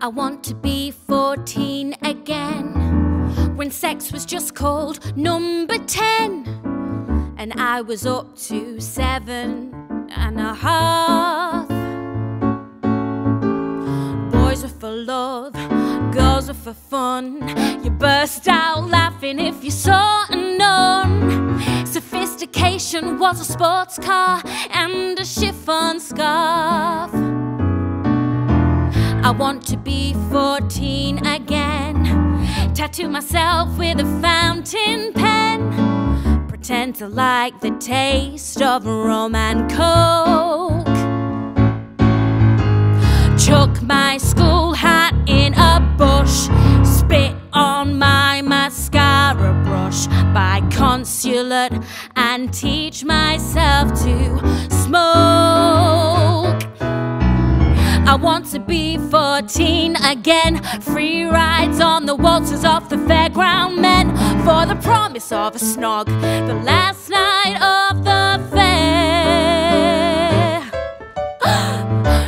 I want to be 14 again. When sex was just called number 10. And I was up to seven and a half. Boys were for love, girls were for fun. You burst out laughing if you saw a nun. Sophistication was a sports car and a chiffon scarf. I want 14 again. Tattoo myself with a fountain pen. Pretend to like the taste of rum and coke. Chuck my school hat in a bush. Spit on my mascara brush buy Consulate and teach myself to smoke. I want to be 14 again. Free rides on the Waltzers of the fairground men. For the promise of a snog. The last night of the fair.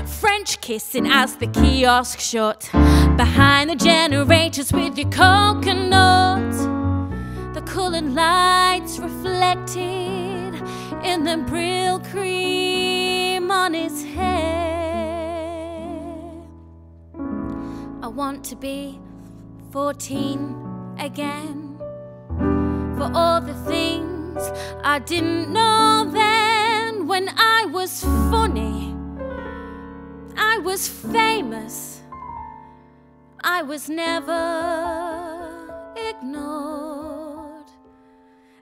French kissing as the kiosk shut. Behind the generators with your coconut. The colored lights reflected in the Brylcreem on his hair. Want to be 14 again. For all the things I didn't know then when I was funny, I was famous, I was never ignored.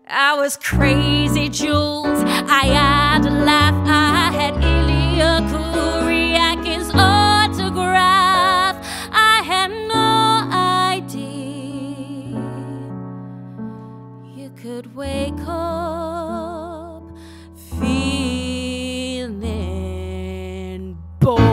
I was crazy, Jules. could wake up feeling bored.